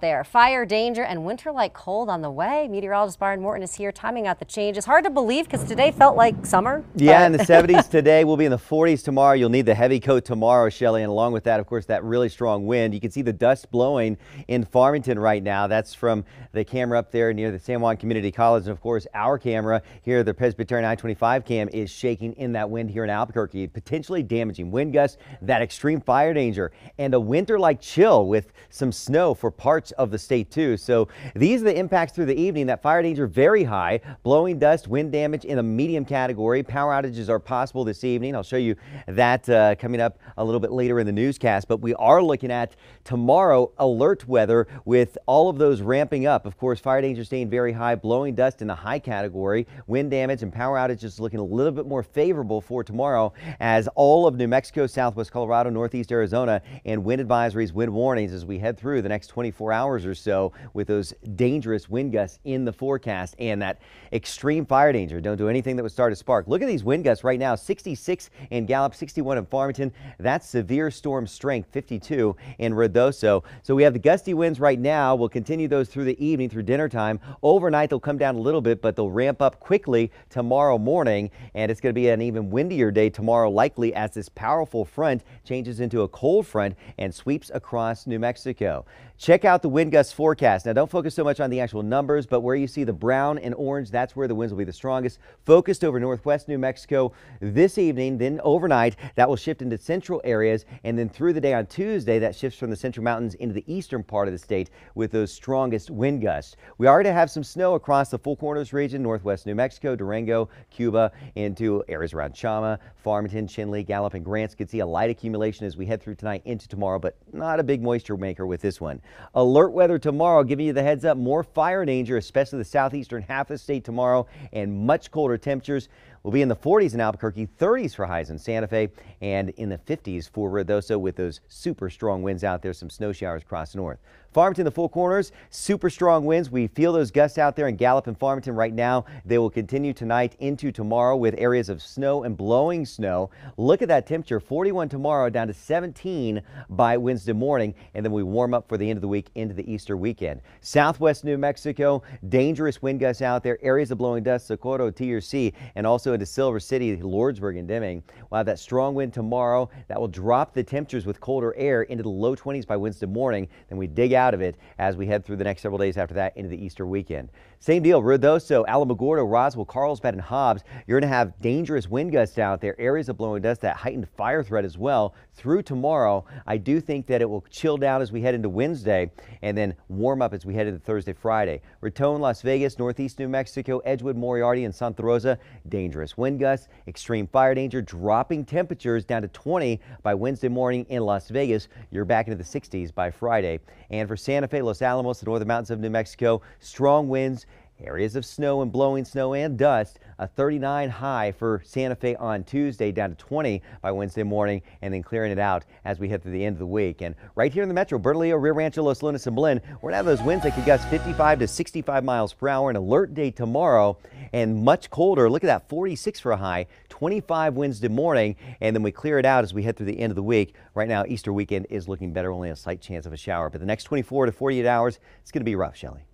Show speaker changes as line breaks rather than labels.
there. Fire danger and winter-like cold on the way. Meteorologist Byron Morton is here timing out the change. It's hard to believe because today felt like summer.
Yeah, in the 70s today. We'll be in the 40s tomorrow. You'll need the heavy coat tomorrow, Shelly. And along with that, of course, that really strong wind. You can see the dust blowing in Farmington right now. That's from the camera up there near the San Juan Community College. And of course, our camera here, the Presbyterian I-25 cam, is shaking in that wind here in Albuquerque, potentially damaging wind gusts, that extreme fire danger, and a winter-like chill with some snow for parts of the state too. So these are the impacts through the evening. That fire danger very high, blowing dust, wind damage in a medium category. Power outages are possible this evening. I'll show you that uh, coming up a little bit later in the newscast. But we are looking at tomorrow alert weather with all of those ramping up. Of course, fire danger staying very high, blowing dust in the high category. Wind damage and power outages looking a little bit more favorable for tomorrow as all of New Mexico, Southwest Colorado, Northeast Arizona, and wind advisories, wind warnings as we head through the next 24 hours hours or so with those dangerous wind gusts in the forecast and that extreme fire danger. Don't do anything that would start a spark. Look at these wind gusts right now 66 in Gallup, 61 in Farmington. That's severe storm strength 52 in Ruidoso. So we have the gusty winds right now. We'll continue those through the evening through dinner time. Overnight they'll come down a little bit, but they'll ramp up quickly tomorrow morning. And it's going to be an even windier day tomorrow, likely as this powerful front changes into a cold front and sweeps across New Mexico. Check out the wind gust forecast. Now, don't focus so much on the actual numbers, but where you see the brown and orange, that's where the winds will be the strongest. Focused over northwest New Mexico this evening, then overnight, that will shift into central areas, and then through the day on Tuesday, that shifts from the central mountains into the eastern part of the state with those strongest wind gusts. We already have some snow across the Four Corners region, northwest New Mexico, Durango, Cuba, into areas around Chama, Farmington, Chinle, Gallup, and Grants. Could see a light accumulation as we head through tonight into tomorrow, but not a big moisture maker with this one. Alert weather tomorrow, giving you the heads up. More fire danger, especially the southeastern half of the state tomorrow, and much colder temperatures. We'll be in the 40s in Albuquerque, 30s for highs in Santa Fe, and in the 50s for Ruidoso with those super strong winds out there. Some snow showers across north. Farmington, the Four Corners, super strong winds. We feel those gusts out there in Gallup and Farmington right now. They will continue tonight into tomorrow with areas of snow and blowing snow. Look at that temperature, 41 tomorrow down to 17 by Wednesday morning, and then we warm up for the end of the week into the Easter weekend. Southwest New Mexico, dangerous wind gusts out there, areas of blowing dust, Socorro, T or C, and also into Silver City, Lordsburg, and Deming. We'll have that strong wind tomorrow that will drop the temperatures with colder air into the low 20s by Wednesday morning. Then we dig out of it as we head through the next several days after that into the Easter weekend. Same deal, Ruidoso, Alamogordo, Roswell, Carlsbad, and Hobbs. You're going to have dangerous wind gusts out there, areas of blowing dust, that heightened fire threat as well through tomorrow. I do think that it will chill down as we head into Wednesday and then warm up as we head into Thursday, Friday. Raton, Las Vegas, Northeast New Mexico, Edgewood, Moriarty, and Santa Rosa, dangerous wind gusts, extreme fire danger, dropping temperatures down to 20 by Wednesday morning in Las Vegas. You're back into the 60s by Friday. And for Santa Fe, Los Alamos, the northern mountains of New Mexico. Strong winds, areas of snow and blowing snow and dust. A 39 high for Santa Fe on Tuesday, down to 20 by Wednesday morning, and then clearing it out as we head through the end of the week. And right here in the metro, Bernalillo, Rio Rancho, Los Lunas, and Belen, we're to have those winds that could gust 55 to 65 miles per hour. An alert day tomorrow and much colder. Look at that 46 for a high, 25 Wednesday morning, and then we clear it out as we head through the end of the week. Right now, Easter weekend is looking better, only a slight chance of a shower. But the next 24 to 48 hours, it's going to be rough, Shelly.